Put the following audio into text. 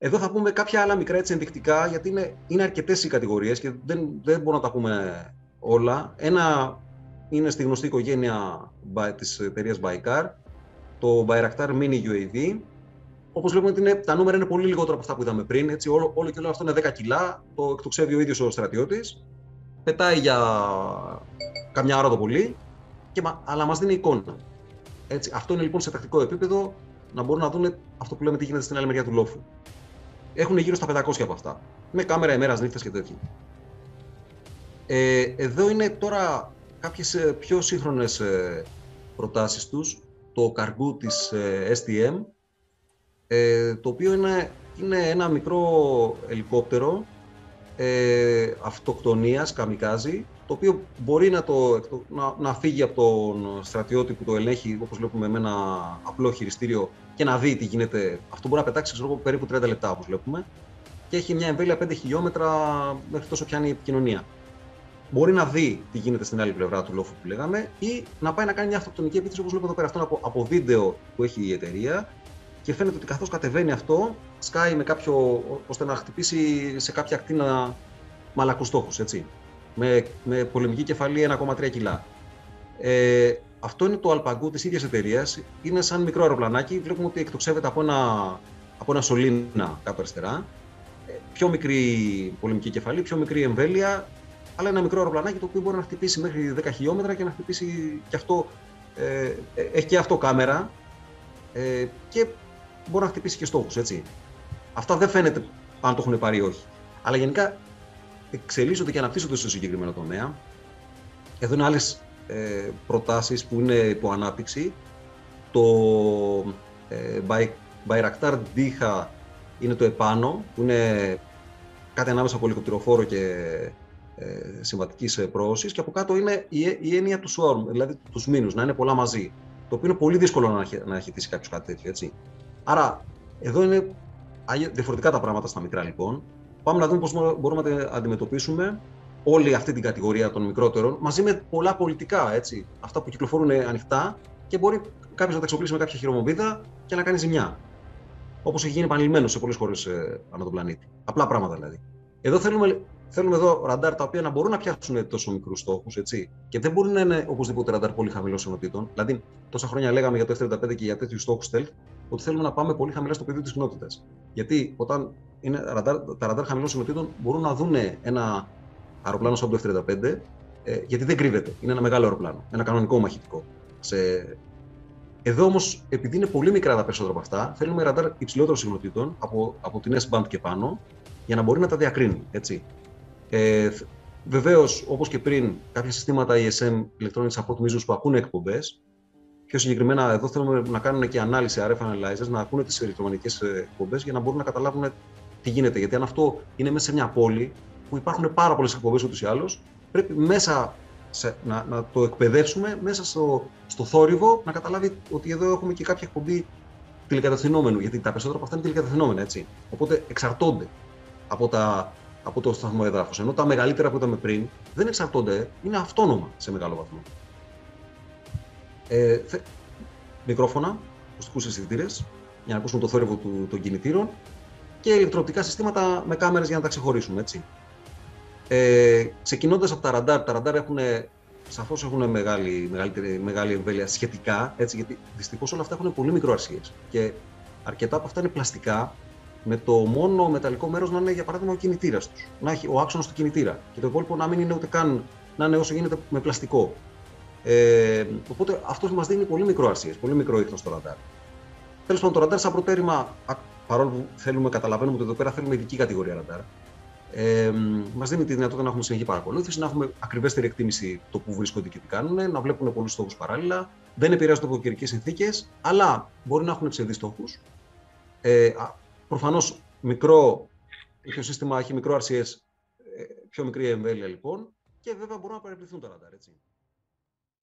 Εδώ θα πούμε κάποια άλλα μικρά έτσι ενδεικτικά, γιατί είναι, είναι αρκετές οι κατηγορίες και δεν, δεν μπορούμε να τα πούμε όλα. Ένα είναι στη γνωστή οικογένεια της εταιρείας Baikar, το Bayraktar Mini UAV. Όπως βλέπουμε, είναι, τα νούμερα είναι πολύ λιγότερα από αυτά που είδαμε πριν. Έτσι, όλο, όλο και όλο αυτό είναι 10 κιλά. Το εκτοξεύει ο ίδιος ο στρατιώτης. Πετάει για καμιά ώρα το πολύ, και, αλλά μας δίνει εικόνα. Έτσι, αυτό είναι λοιπόν σε τακτικό επίπεδο να μπορούν να δουν αυτό που λέμε τι γίνεται στην άλλη μεριά του λόφου. Έχουν γύρω στα 500 από αυτά. Με κάμερα ημέρας, νύχτας και τέτοια. Ε, εδώ είναι τώρα κάποιες πιο σύγχρονες ε, προτάσεις τους. Το καργκού της ε, STM, ε, το οποίο είναι, είναι ένα μικρό ελικόπτερο ε, αυτοκτονίας, καμικάζι, το οποίο μπορεί να, το, να, να φύγει από τον στρατιώτη που το ελέγχει, όπως βλέπουμε με ένα απλό χειριστήριο και να δει τι γίνεται. Αυτό μπορεί να πετάξει ξέρω, περίπου 30 λεπτά, όπως βλέπουμε. Και έχει μια εμβέλεια 5 χιλιόμετρα μέχρι τόσο πιάνει η επικοινωνία. Μπορεί να δει τι γίνεται στην άλλη πλευρά του λόφου που λέγαμε ή να πάει να κάνει μια αυτοκτονική επίθεση όπως βλέπω εδώ πέρα. Αυτό από, από βίντεο που έχει η εταιρεία και φαίνεται ότι καθώς κατεβαίνει αυτό, σκάει με κάποιο, ώστε να χτυπήσει σε κάποια ακτίνα μαλακούς στόχους. Με, με πολεμική κεφαλή 1,3 κιλά. Ε, αυτό είναι το αλπαγκού της ίδιας εταιρείας. Είναι σαν μικρό αεροπλανάκι. Βλέπουμε ότι εκτοξεύεται από ένα, από ένα σωλήνα κάπου αριστερά. Ε, πιο μικρή πολεμική κεφαλή, πιο μικρή εμβέλεια, αλλά ένα μικρό αεροπλανάκι το οποίο μπορεί να χτυπήσει μέχρι 10 χιλιόμετρα και να χτυπήσει και αυτό. Ε, ε, έχει και αυτό κάμερα ε, και μπορεί να χτυπήσει και στόχους. Αυτά δεν φαίνεται αν το έχουν πάρει ή όχι. Αλλά γενικά εξελίσσονται και αναπτύσσονται στο συγκεκριμένο τομέα. Εδώ είναι άλλες ε, προτάσεις που είναι υπό ανάπτυξη. Το ε, Bayraktar Diha είναι το επάνω, που είναι κάτι ανάμεσα από ελικοπτεροφόρο και ε, συμβατικής πρόωσης. Και από κάτω είναι η, η έννοια του swarm, δηλαδή τους μήνους, να είναι πολλά μαζί. Το οποίο είναι πολύ δύσκολο να, να αρχιτήσει κάποιος κάτι τέτοιο. Έτσι. Άρα, εδώ είναι διαφορετικά τα πράγματα στα μικρά λοιπόν. Πάμε να δούμε πώς μπορούμε να αντιμετωπίσουμε όλη αυτή την κατηγορία των μικρότερων μαζί με πολλά πολιτικά. Έτσι, αυτά που κυκλοφορούν ανοιχτά και μπορεί κάποιος να τα εξοπλίσει με κάποια χειρομοβίδα και να κάνει ζημιά. Όπως έχει γίνει επανειλημμένο σε πολλές χώρες ε, ανά τον πλανήτη. Απλά πράγματα δηλαδή. Εδώ θέλουμε, θέλουμε εδώ ραντάρ τα οποία να μπορούν να πιάσουν τόσο μικρούς στόχους. Και δεν μπορεί να είναι οπωσδήποτε ραντάρ πολύ χαμηλών ενωτήτων. Δηλαδή, τόσα χρόνια λέγαμε για το F-35 και για τέτοιους στόχους stealth, ότι θέλουμε να πάμε πολύ χαμηλά στο πεδίο της κοινότητας. Γιατί όταν είναι ραντάρ, τα ραντάρ χαμηλών ενωτήτων μπορούν να δουν ένα αεροπλάνο σαν το F-35, ε, γιατί δεν κρύβεται. Είναι ένα μεγάλο αεροπλάνο, ένα κανονικό μαχητικό. Σε... Εδώ όμως, επειδή είναι πολύ μικρά τα περισσότερα από αυτά, θέλουμε ραντάρ υψηλότερων συχνοτήτων από, από την S-band και πάνω, για να μπορεί να τα διακρίνει. Έτσι. Ε, Βεβαίως, όπως και πριν, κάποια συστήματα ESM, Electronic Support Measures που ακούνε εκπομπές, πιο συγκεκριμένα εδώ θέλουμε να κάνουν και ανάλυση RF analyzers, να ακούνε τις ηλεκτρομαγνητικέ εκπομπές για να μπορούν να καταλάβουν τι γίνεται. Γιατί αν αυτό είναι μέσα σε μια πόλη, που υπάρχουν πάρα πολλές εκπομπές ούτως ή άλλως, πρέπει μέσα σε, να, να το εκπαιδεύσουμε μέσα στο, στο θόρυβο να καταλάβει ότι εδώ έχουμε και κάποια εκπομπή τηλεκατευθυνόμενου. Γιατί τα περισσότερα από αυτά είναι τηλεκατευθυνόμενα, έτσι. Οπότε εξαρτώνται από, τα, από το σταθμό εδάφου. Ενώ τα μεγαλύτερα που είδαμε πριν δεν εξαρτώνται, είναι αυτόνομα σε μεγάλο βαθμό. Ε, θε, μικρόφωνα, ακουστικούς αισθητήρες, για να ακούσουμε το θόρυβο του, των κινητήρων και ηλεκτροπτικά συστήματα με κάμερες για να τα ξεχωρίσουμε. Έτσι. Ε, Ξεκινώντας από τα ραντάρ, τα ραντάρ έχουν σαφώς έχουν μεγάλη, μεγαλύτερη, μεγάλη εμβέλεια σχετικά, έτσι, γιατί δυστυχώς όλα αυτά έχουν πολύ μικροαρσίες. Και αρκετά από αυτά είναι πλαστικά, με το μόνο μεταλλικό μέρος να είναι για παράδειγμα ο κινητήρας τους. Να έχει ο άξονας του κινητήρα. Και το υπόλοιπο να μην είναι ούτε καν να είναι όσο γίνεται με πλαστικό. Ε, οπότε αυτός μας δίνει πολύ μικροαρσίε, πολύ μικρό ίχνο στο ραντάρ. Τέλος πάντων, το ραντάρ σαν προτέρημα, παρόλο που θέλουμε, καταλαβαίνουμε ότι εδώ πέρα θέλουμε ειδική κατηγορία ραντάρ ε, μας δίνει τη δυνατότητα να έχουμε συνεχή παρακολούθηση, να έχουμε ακριβέστερη εκτίμηση το που βρίσκονται και τι κάνουν, να βλέπουν πολλούς στόχους παράλληλα. Δεν επηρεάζονται από καιρικές συνθήκες, αλλά μπορεί να έχουν ψευδείς στόχους. Ε, Προφανώς μικρό, το σύστημα έχει μικρό RCS, ε, πιο μικρή εμβέλεια λοιπόν, και βέβαια μπορούν να παρεμπληθούν τα ραντάρ. Έτσι.